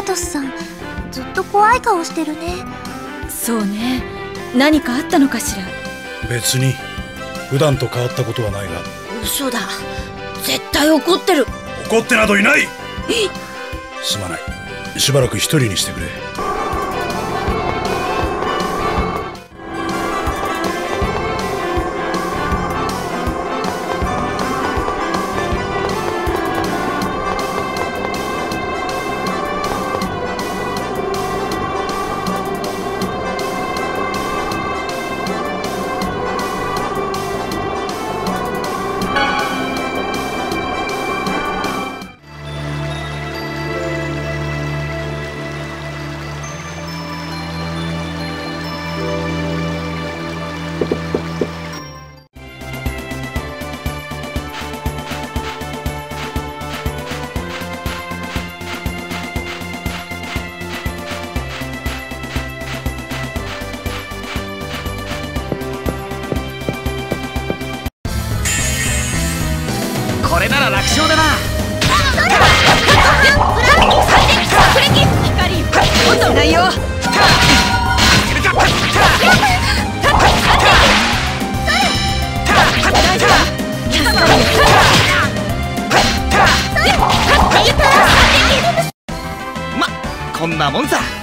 ラトスさんずっと怖い顔してるね。そうね。何かあったのかしら？別に。普段と変わったことはないが。嘘だ。絶対怒ってる。怒ってなどいない。すまない。しばらく一人にしてくれこんなもんさ。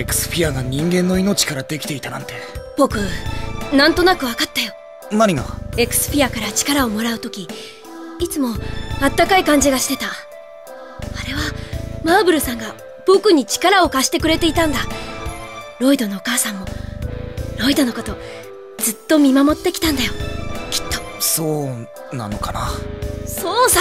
エクスフィアが人間の命からできていたなんて。僕なんとなく分かったよ。何が？エクスフィアから力をもらう時いつもあったかい感じがしてた。あれはマーブルさんが僕に力を貸してくれていたんだ。ロイドのお母さんもロイドのことずっと見守ってきたんだよ。きっと。そうなのかな？そうさ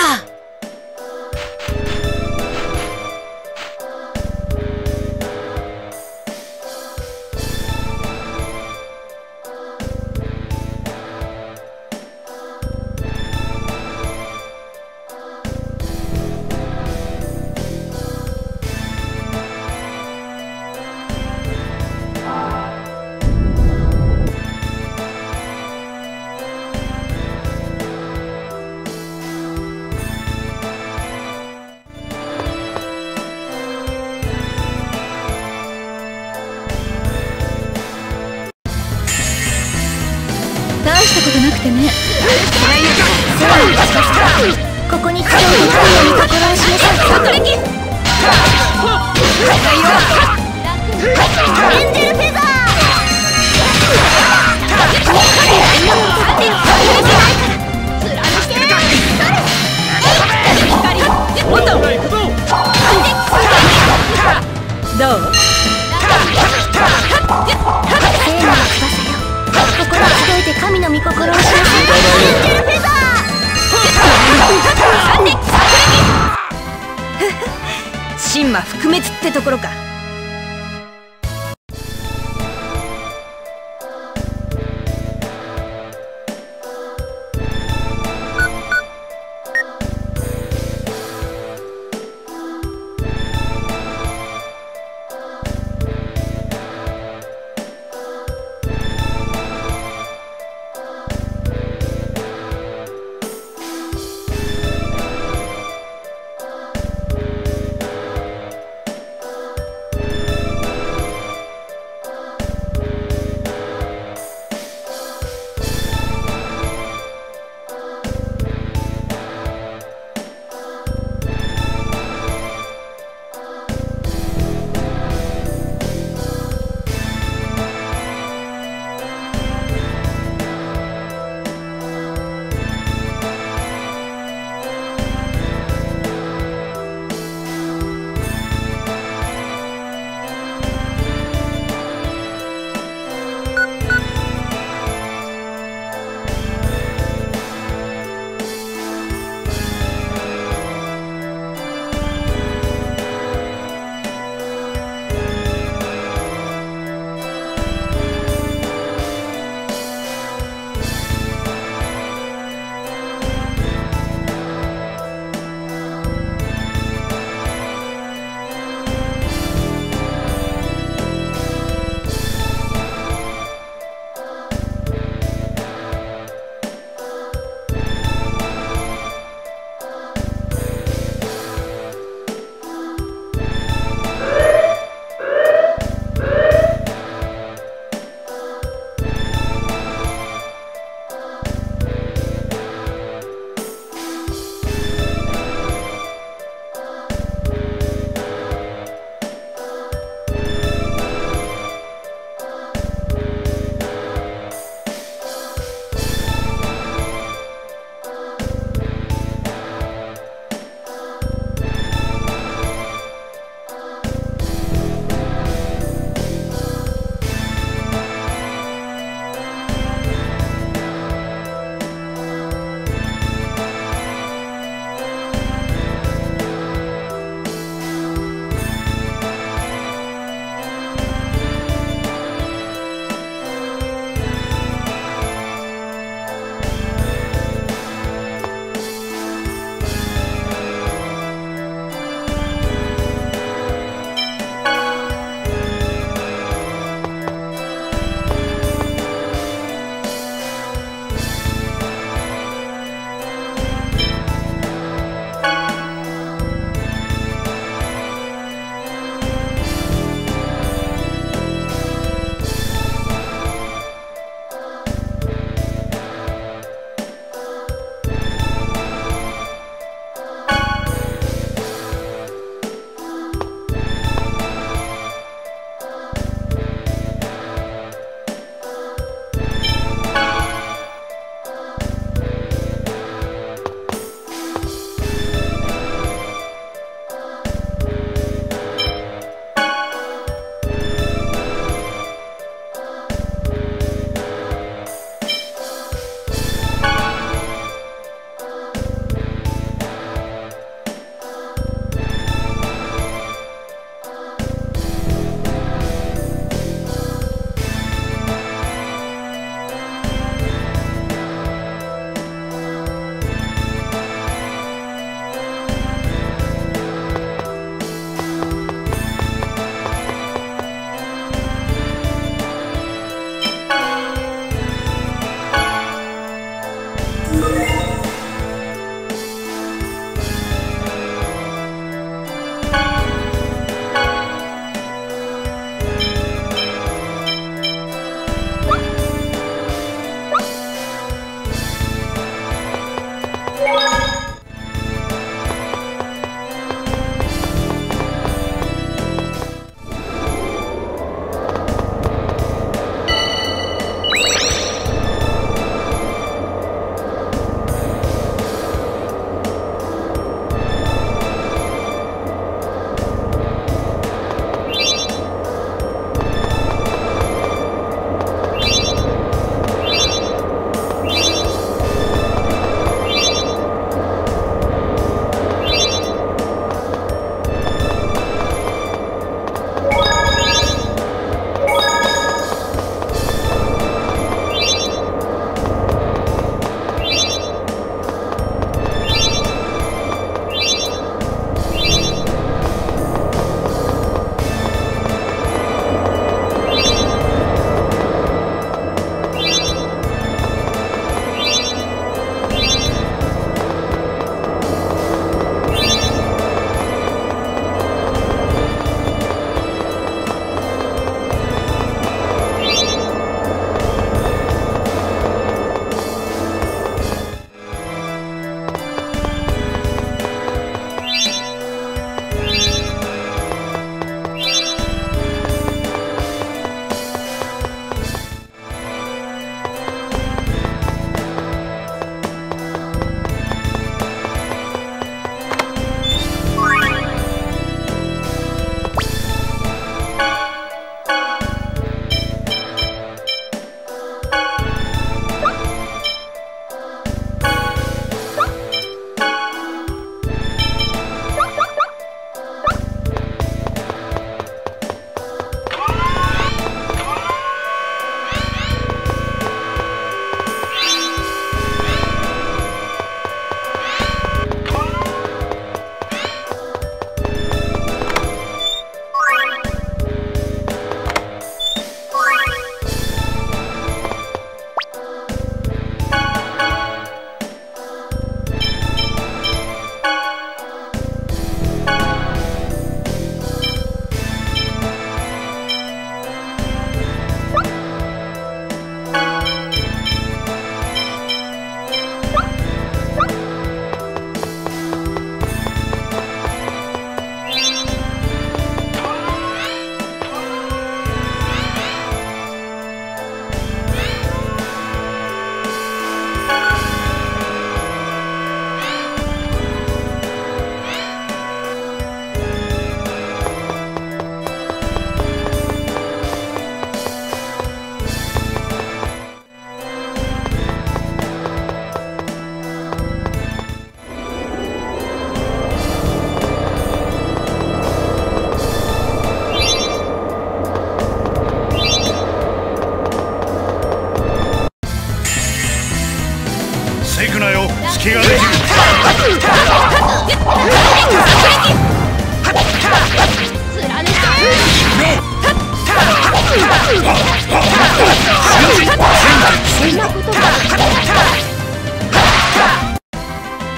神魔覆滅ってところか。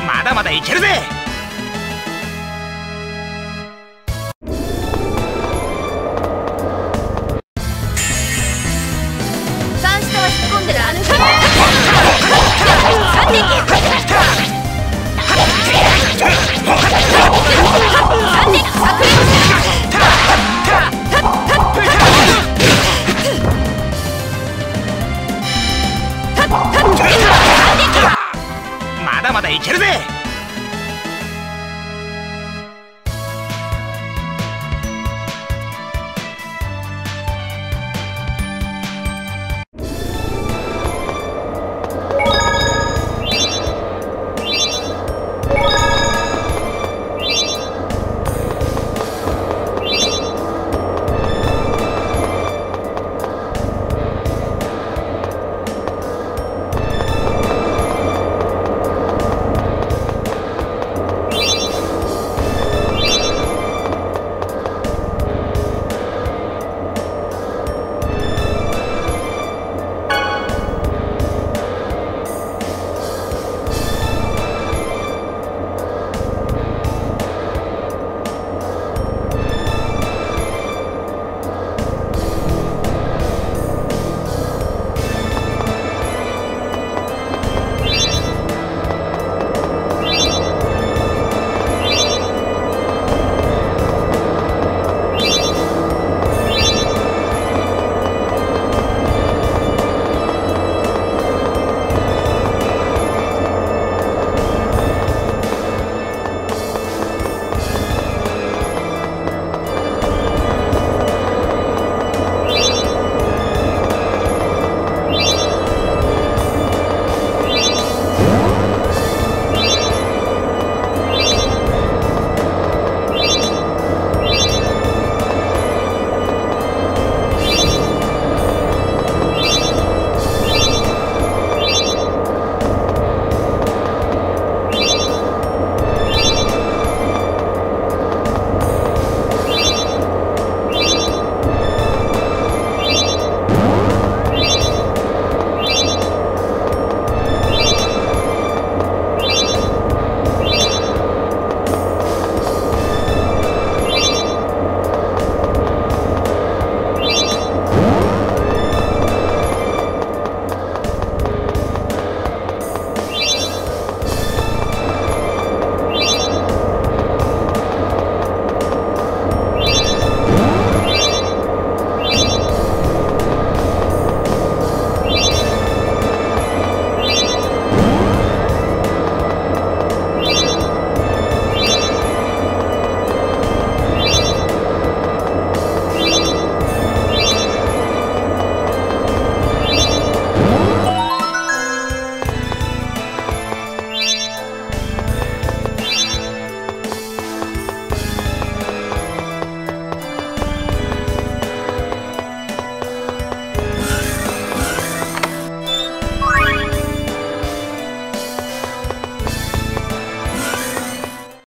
まだまだいけるぜ。まだまだいけるぜ